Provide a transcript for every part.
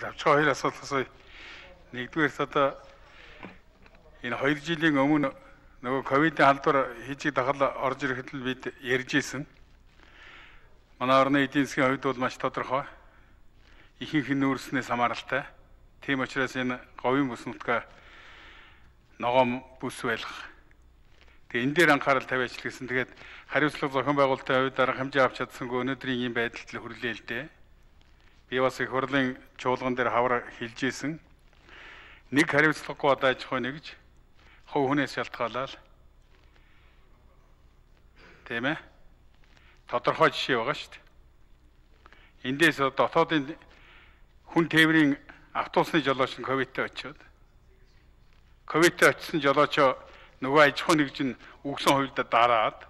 Авчгаа хоёр асуултаас нэгдүгээрс одоо энэ 2 жилийн өмнө нөгөө ковидын халдвар хийжиг дахал орж ирэхэд л бид ярьж исэн. Манай орны эдийн засгийн хувьд бол маш тодорхой. Ихэнх нь нүүрснээс хамааралтай. Тийм учраас энэ говийн бүс нутгаа ногоом бүс байлгах. Тэгээ энэ дээр анхаарал тавиач гэсэн. Тэгээд хариуцлага зохион байгуулалтын хувьд арга хэмжээ авч чадсангүй өнөөдрийн ийм байдалд л хүрлээ л дээ. Би бас их хурлын чуулган дээр хавар хэлж исэн. Нэг хариуцлагагүй одоо аж ахуй нэгж хов хүнээс шалтгаалаад тийм ээ тодорхой жишээ байгаа шүү дээ. Эндээс дотоодын хүн тээврийн автобусны жолооч нь ковидтэй очиод. Ковидтэй очисон жолооч нөгөө аж ахуй нэгж нь үгсэн хувьд дараад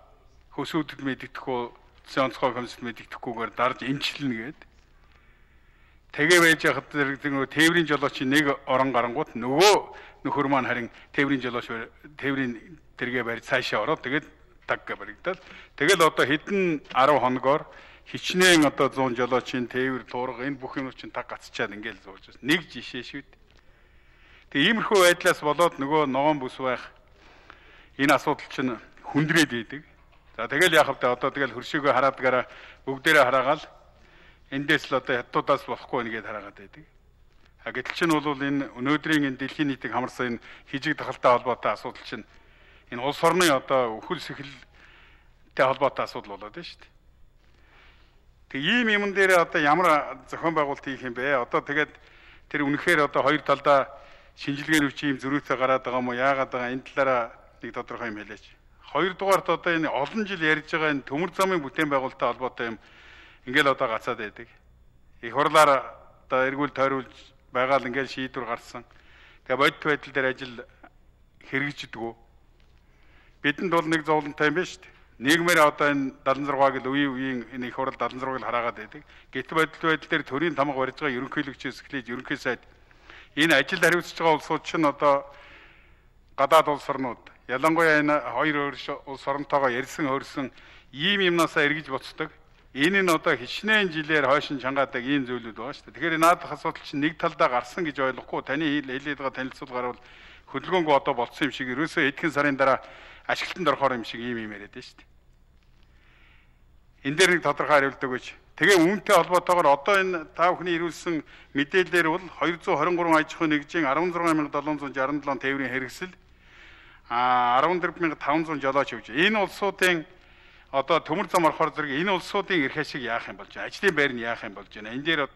хөсөөдөд мэддэхгүй онцгой комиссд мэддэхгүйгээр дарж эмчилнэ гэдэг Тэгээ байж хахад нөгөө тээврийн жолоочийн нэг орон гарангууд нөгөө нөхөр маань харин тээврийн жолооч тээврийн тэргээ барь цаашаа ороод тэгээд таг баригдал. Тэгэл одоо хэдэн 10 хоногоор хичнээн одоо 100 жолоочийн тээвэр туурга энэ бүх юмуд чинь таг гацчаад ингээл зурж байна. Нэг жишээ шүү дээ. Тэгээ иймэрхүү байдлаас болоод нөгөө ногоон бүс байх энэ асуудал чинь хүндрээд идэг. За тэгэл яхав та одоо тэгэл хөршөөгөө хараадгаараа бүгдээрээ хараагаал эндээс л одоо хятадудаас болохгүй нэгэд хараагаад байдаг. А гэтэл чинь бол энэ өнөөдрийн энэ дэлхийн нийтийг хамарсан энэ хижиг тахалтай холбоотой асуудал чинь энэ улс орны одоо өхөл сэхэлтэй холбоотой асуудал болоод байна шүү дээ. Тэг ийм юмн дээр одоо ямар зохион байгуулалт хийх юм бэ? Одоо тэгээд тэр үнэхээр одоо хоёр талдаа шинжилгээний хүч ийм зөрүүтэй гараад байгаа юм уу? Яагаад байгаа энэ талаараа нэг тодорхой юм хэлээч. Хоёрдугаарт одоо энэ олон жил ярьж байгаа энэ төмөр замын бүтээн байгуулалттай холбоотой юм ингээл одоо гацаад байдаг. Их хурлаар одоо эргүүл тойруулж байгаа л ингээл шийдвэр гарсан. Тэгээ бодит байдал дээр ажил хэрэгжидэггүй. Бидэнд бол нэг зовлонтой юм шүү дээ. Нийгмээр одоо энэ 76-аг л үе үеийн энэ их хурл 76-ыг л хараагаад байдаг. Гэтэл бодит байдал дээр төрийн тамга барьж байгаа ерөнхийлөгчөөс эхлээд ерөнхий сайд энэ ажилд хариуцж байгаа улсууд чинь одоо гадаад улс орнууд ялангуяа энэ хоёр улс оронтойгоо ярьсан хөрсөн ийм юмнасаа эргэж буцдаг Энэ нь одоо хичнээн жилээр хойшин чангаадаг ийм зүйлүүд байгаа шүү дээ. Тэгэхээр наадах асуудал чинь нэг талдаа гарсан гэж ойлгохгүй таны хэлээд байгаа танилцуулгаар бол хөдөлгөөнгөө одоо болцсон юм шиг ерөөсөө эдхэн сарын дараа ашиглалтанд орохоор юм шиг ийм юм яриад байна шүү дээ. Энэ дээр нэг тодорхой хариулт өгөөч. Тэгээ үүнтэй холбоотойгоор одоо энэ та бүхний ирүүлсэн мэдээлэлээр бол 223 аж ахуй нэгжийн 16767 тээврийн хэрэгсэл а 14500 жолооч явж. Энэ улсуудын одоо төмөр зам орохоор зэрэг энэ улсуудын эрх ашиг яах юм болж байна? Ажлын байр нь яах юм болж байна? Энэ дээр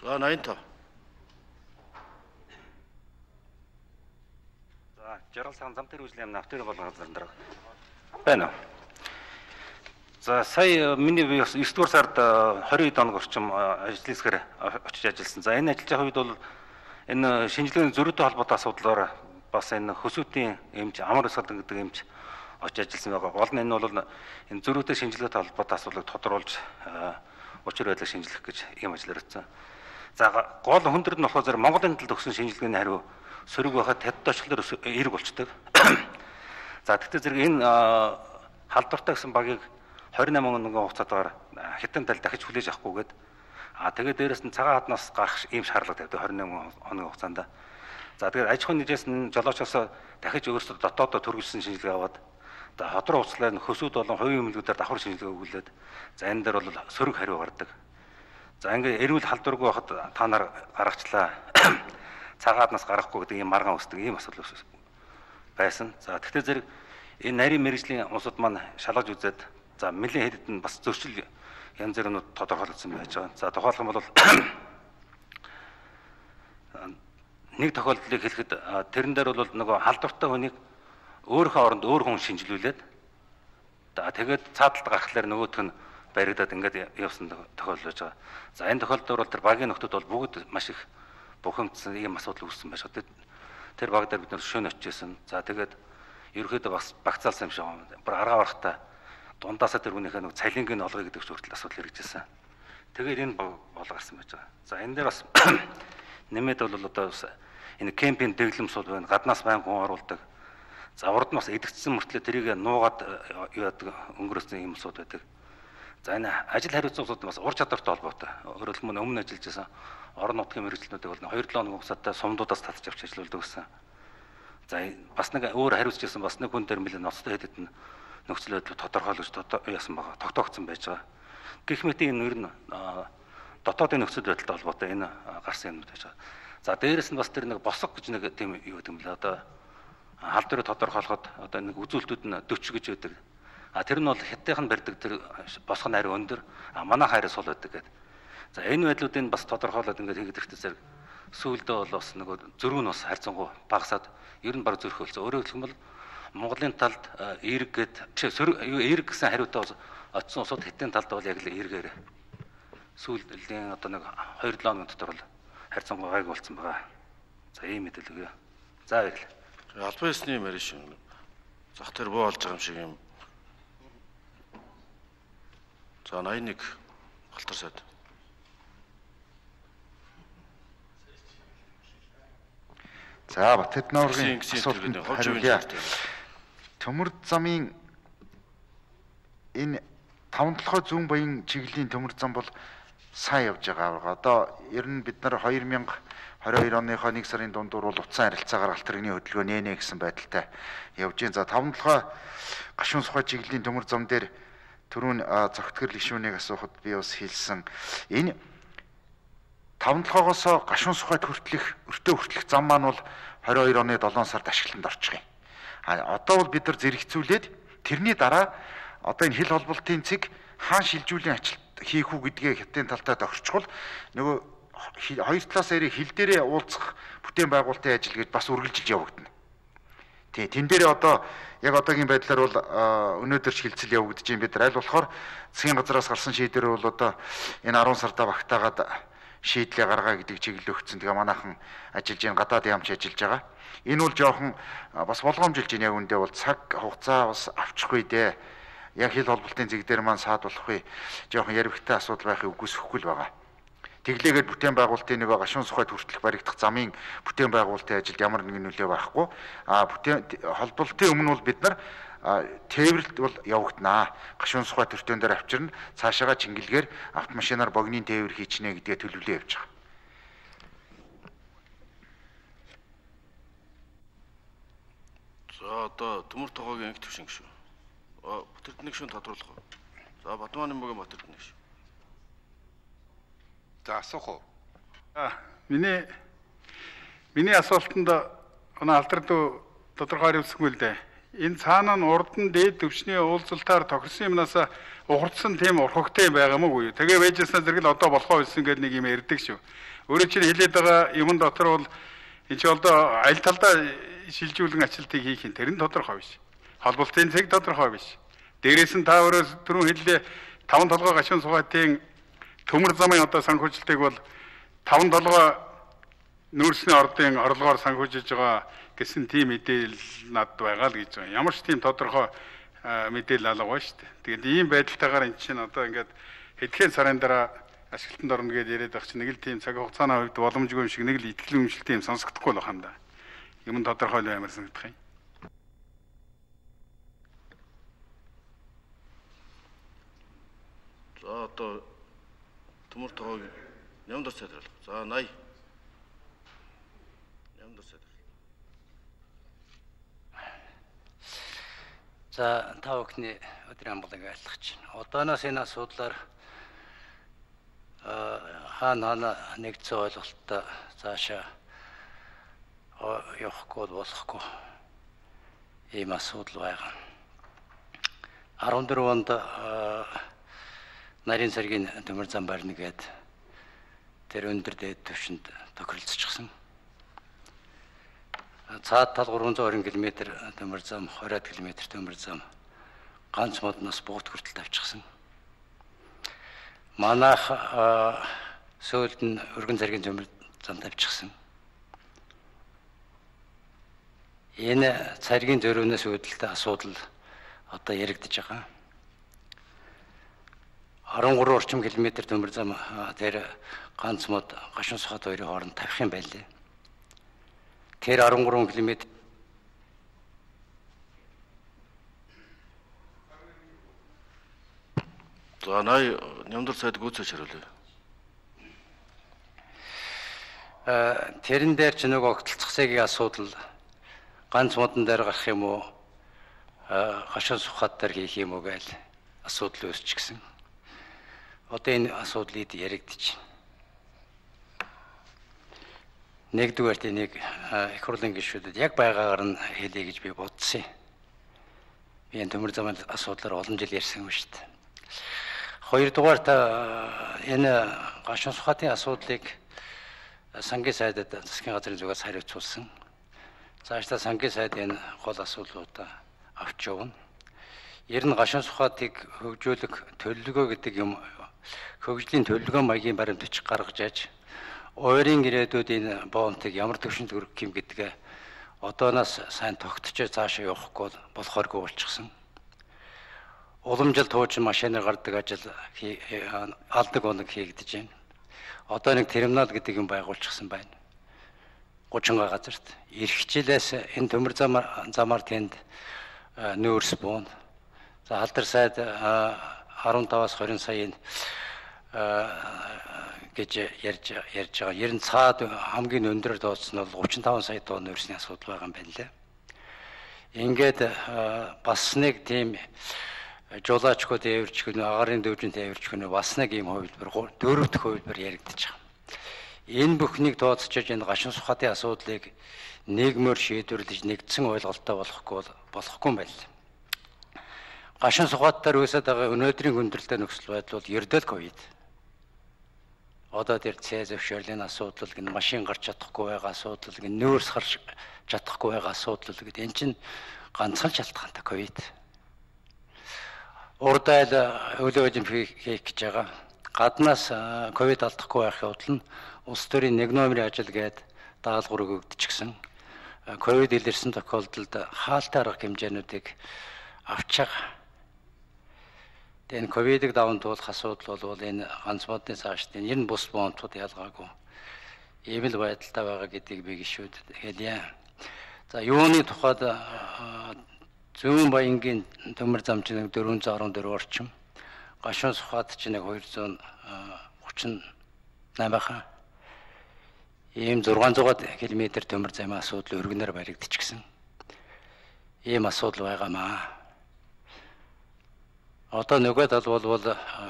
За 85. За жаргал сан зам дээр үзлээ юм автор болгоо газар дээр байна уу? За сая миний би бас 9 дугаар сард 20 доног орчим ажил хэсгээр очиж ажилласан. За энэ ажиллаж байгаа үед бол энэ шинжилгээний зөрүүтэй холбоотой асуудлаар бас энэ хөсөөтийн эмч амар өсгөл гэдэг эмч очиж ажилласан байгаа. Гол нь энэ бол энэ зөрүүтэй шинжилгээтэй холбоотой асуудлыг тодруулж учир байдлыг шинжлэх гэж ийм ажиллаар өгсөн. За гол хүндрэл нь болохоор Монголын талд өгсөн шинжилгээний хариу сөрөг байхад хятад очихлоор эерэг болчдөг. За тэгтээ зэрэг энэ халдвартай гэсэн багийг 28 өдрийн хугацаатаар хятадын тал дахиж хүлээж авахгүйгээд а тэгээд дээрэс нь цагаан хаднаас гарах ийм шаардлага тавьдаг 28 хоногийн хугацаанд. За тэгээд аж ахуй нэгээс нь жолоочоос дахиж өөрсдөө дотоодоо төрүүлсэн шинжилгээ аваад за хот руу уцлаа хөсүүд болон хувийн эмнэлгүүдээр давхар шинжилгээ өгүүлээд за энэ дээр бол сөрөг хариу гардаг. За ингээ эрүүл халдваргүй байхад та нар гаргачлаа. Цагааднаас гарахгүй гэдэг ийм маргаан өсдөг ийм асуудал байсан. За тэгтээ зэрэг энэ нарийн мэрэгжлийн улсууд маань шалгаж үзээд за нэлийн хэдэд нь бас зөрчил янз бүрнүүд тодорхойлогдсон байж байгаа. За тухайлх юм бол нэг тохиолдлыг хэлэхэд тэрэн дээр бол нөгөө халдвартай хүнийг өөрийнхөө оронд өөр хүн шинжилүүлээд тэгээд цааталт гарахлаар нөгөөх нь баригдаад ингээд явсан тохиолдол байж байгаа. За энэ тохиолдолд бол тэр багийн нөхдүүд бол бүгд маш их бухимдсан ийм асуудал үүссэн байж байгаа. Тэр баг дээр бид нэр шөнө очижсэн. За тэгээд ерөөхдөө бас багцаалсан юм шиг байна. Бүр аргаа барахтаа дундаасаа тэр хүнийхээ нэг цалингийн олгоё гэдэг хүртэл асуудал хэрэгжсэн. Тэгээд энэ бол гарсан байж байгаа. За энэ дээр бас нэмээд бол одоо энэ кемпинг дэглэм сул байна. Гаднаас баян хүн оруулдаг. За урд нь бас идэгдсэн мөртлөө тэрийг нуугаад юу яадаг өнгөрөөсөн юм сууд байдаг. За энэ ажил хариуцлагууд бас ур чадвартай холбоотой. Өөрөөр хэлбэл өмнө ажиллаж байсан орон нутгийн мэрэгчлүүдийг бол 2-7 хоног хугацаатай сумдуудаас татж авч ажиллаулдаг гэсэн. За бас нэг өөр хариуцж байсан бас нэг хүн дээр нэлээд ноцтой хэдэд нь нөхцөл байдал тодорхойлож яасан байгаа. Тогтоогдсон байж байгаа. Гэх мэт энэ ер нь дотоодын нөхцөл байдалтай холбоотой энэ гарсан юм байж байгаа. За дээрэс нь бас тэр нэг босго гэж нэг тийм юу гэм бэл одоо дээр тодорхойлоход одоо нэг үзүүлэлтүүд нь 40 гэж байдаг. А тэр нь бол хятадын барьдаг тэр босго нь ари өндөр, а манай хайраа сул байдаг гэдэг. За энэ байдлуудыг бас тодорхойлоод ингээд хийгээд ихтэй зэрэг сүүлдээ бол бас нөгөө зөрүү нь бас харьцангуй багасаад ер нь баг зөрөх болсон. Өөрөөр хэлбэл Монголын талд эерэг гэд эерэг гэсэн хариутай бол очсон усууд хятадын талд бол яг л эргээр сүүлийн одоо нэг 2-7 хоног дотор бол харьцангуй гайг болсон байгаа. За ийм мэдээлэл өгье. За баярлалаа. Албан ёсны мэрийн шин зах дээр буу олж байгаа юм шиг юм. За 81 галтар сайд. За Батэд нуурын асуултанд хариулъя. Төмөр замын энэ таван толгой зүүн баян чиглэлийн төмөр зам бол сайн явж байгаа. Одоо ер нь бид нар 2022 оныхоо 1 сарын дундуур бол утсан харилцаагаар галт тэрэгний хөдөлгөөн нэнэ гэсэн байдалтай явж байна. За таван толгой гашуун сухай чиглэлийн төмөр зам дээр түрүүн зөвхтгөр лишүүнийг асуухад би бас хэлсэн. Энэ таван толгоогоос гашуун сухайд хүртэлх өртөө хүртэлх зам маань бол 22 оны 7 сард ашиглалтанд орчих юм. А одоо бол бид нар зэрэгцүүлээд тэрний дараа одоо энэ хил холболтын цэг хаан шилжүүлэн ажилт хийх үү гэдгээ хятадын талтай тохирчвол нөгөө хоёр талаас ярих хил дээрээ уулзах бүтээн байгуулалтын ажил гэж бас үргэлжилж явагдана. Тий, тэн дээр одоо яг одоогийн байдлаар бол өнөөдөр ч хилцэл явагдаж юм бид нар аль болохоор засгийн газраас гарсан шийдвэр бол одоо энэ 10 сарда багтаагаад шийдлээ гаргаа гэдэг чиглэл өгсөн. Тэгээ манайхан ажиллаж байна, гадаад ямч ажиллаж байгаа. Энэ бол жоохон бас болгоомжилж байна яг үндэ бол цаг хугацаа бас авчихгүй дээ. Яг хил холболтын зэг дээр маань саад болохгүй жоохон яригтай асуудал байхыг үгүйсэхгүй л байгаа. Тэглээгээд бүтээн байгуулалтын нэг гашуун сухайд хүртэлх баригдах замын бүтээн байгуулалтын ажилд ямар нэгэн нөлөө байхгүй. А бүтээн холболтын өмнө бол бид нар тээвэрлэлт бол явагдана. Гашуун сухай төртөн дээр авчирна. Цаашаага чингэлгээр автомашинаар богны тээвэр хийчнэ гэдгээ төлөвлөө явж байгаа. За одоо төмөр тогоогийн анги төвшин гişүү. Батэрд нэг шин тодруулах. За Бадмааны мөгийн Батэрд нэг шин. За асуух уу? А миний миний асуултанд оноо алдард тодорхой хариулсангүй л дээ энэ цаана нь урд нь дээд төвчний уулзалтаар тохирсон юмнаас ухардсан тийм урхагтай байгаа мó үгүй. Тэгээ байжсаа зэрэг л одоо болохоо байсан гэдэг нэг юм ярьдаг шүү. Өөрөө чинь хэлээд байгаа юм дотор бол энэ чи одоо аль талдаа шилжүүлэн ачилтыг хийх юм тэр нь тодорхой биш. Холболтын цэг тодорхой биш. Дээрээс нь та өөрөө түрүүн хэллээ таван толгой гашуун сугаатын төмөр замын одоо санхүүжилтийг бол таван толгой нүүрсний ордын орлогоор санхүүжиж байгаа гэсэн тийм мэдээлэл над байгаа л гэж байна. Ямар ч тийм тодорхой мэдээлэл алга байна шүү дээ. Тэгээд ийм байдалтайгаар эн чинь одоо ингээд хэдхэн сарын дараа ашиглалтанд орно гэдээ яриад байх чинь нэг л тийм цаг хугацааны хувьд боломжгүй юм шиг нэг л итгэл үнэмшилтэй юм сонсогдохгүй л байна да. Юм тодорхой л амар санагдах юм. За одоо төмөр тоог нямдар сайдрал. За 80 За та бүхний өдрийн амгалыг айлгаж байна. Одооноос энэ асуудлаар хаана хаана нэгдсэн ойлголттой цаашаа явахгүй болохгүй ийм асуудал байгаа. 14 онд нарийн цэргийн төмөр зам барьна гэд тэр өндөр дээд төвшөнд тохиролцчихсон. Цаад тал 320 км төмөр зам, 20 км төмөр зам ганц модноос буут хүртэл тавьчихсан. Манайх сөүлд нь өргөн зэргийн төмөр зам тавьчихсан. Энэ царгийн зөрөөнөөс үүдэлтэй асуудал одоо яригдж байгаа. 13 орчим километр төмөр зам тэр ганц мод гашуун сухад хоёрын хооронд тавих юм байлээ. Тэр 13 км За 80 нямдар цайд гүйцэж хариулъя. Э, тэрэн дээр ч нөгөө огтлцох цагийн асуудал ганц модон дээр гарах юм уу? э, гашуун сухад дээр хийх юм уу гээл асуудал үүсчихсэн. Одоо энэ асуудлыг яригдчих. Нэгдүгээр тэнийг их хурлын гишүүдэд яг байгаагаар нь хэлье гэж би бодсон юм. Би энэ төмөр замын асуудлаар олон жил ярьсан юм шүү дээ. Хоёрдугаар та энэ гашуун сухатын асуудлыг сангийн сайдад засгийн газрын зүгээс хариуцуулсан. Цаашдаа сангийн сайд энэ гол асуудлуудаа авч явна. Ер нь гашуун сухатыг хөгжүүлэх төлөвлөгөө гэдэг юм хөгжлийн төлөвлөгөө маягийн баримт бичих гаргаж аж ойрын ирээдүйд энэ боонтыг ямар төвшөнд өргөх юм гэдгээ одооноос сайн тогтчоо цаашаа явахгүй болохооргүй болчихсон. Уламжил туучин машинаар гардаг ажил алдаг оног хийгдэж байна. Одоо нэг терминал гэдэг юм байгуулчихсан байна. 30 газарт ирэх жилээс энэ төмөр замаар замаар тэнд а, нөөрс буун. За алдар сайд а, 15-аас 20 саяын гэж ярьж ярьж байгаа. Ер нь цаад хамгийн өндөр дооцсон бол 35 сая тонн нөөцний асуудал байгаа юм байна лээ. Ингээд бас нэг тийм жуулаачгүй дээвэрч гэнэ агарын дөвжин дээвэрч гэнэ бас нэг ийм хувилбар дөрөв дэх хувилбар яригдчих. Энэ бүхнийг тооцоолж энэ гашуун сухатын асуудлыг нийгмээр шийдвэрлэж нэгдсэн ойлголттой болохгүй бол- болохгүй юм байна. Гашуун сухаттаар үүсэж байгаа өнөөдрийн хүндрэлтэй нөхцөл байдал бол ердөө л ковид. Одоо тэр цэ зөвшөөрлийн асуудал гэн машин гарч чадахгүй байгаа асуудал гэн нөөц гарч чадахгүй байгаа асуудал гэдэг энэ чинь ганцхан шалтгаантай ковид. Урд айл өвлөө олимпик хийх гэж байгаа. Гаднаас а, ковид алдахгүй байхын тулд нь улс төрийн нэг номерын ажил гээд даалгавар өгөгдчихсэн. А, Ковид илэрсэн тохиолдолд хаалттай арга хэмжээнүүдийг авч байгаа. Тэгээ энэ ковидыг даван туулах асуудал бол энэ ганц модны цаашдын ер нь бус боомтууд ялгаагүй ийм л байдалтай байгаа гэдгийг би гişүүд хэлье. За юуны тухайд зүүн баянгийн төмөр замчин 414 орчим гашуун сухад чинь нэг 238 байхаа. Ийм 600 км төмөр замын асуудал өргөнөр баригдчихсэн. Ийм асуудал байгаамаа. Одоо нөгөө тал бол бол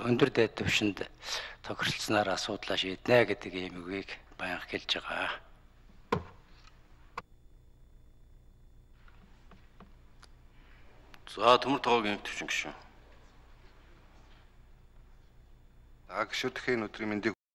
өндөр дээд төвшөнд тохиролцсноор асуудлаа шийднэ гэдэг ийм үгийг баян хэлж байгаа. За төмөр тогоогийн төвшин гişүү. А гişүүдхийн өдрийн мэндийг